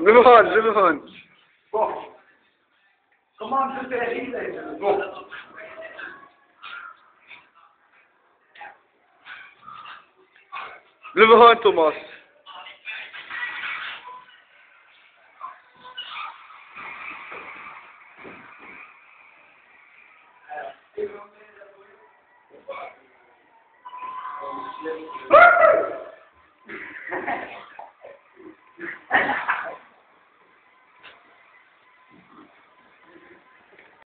Move on, move on. Go. Come on, just a heat. Go. Move on, Thomas. Ah!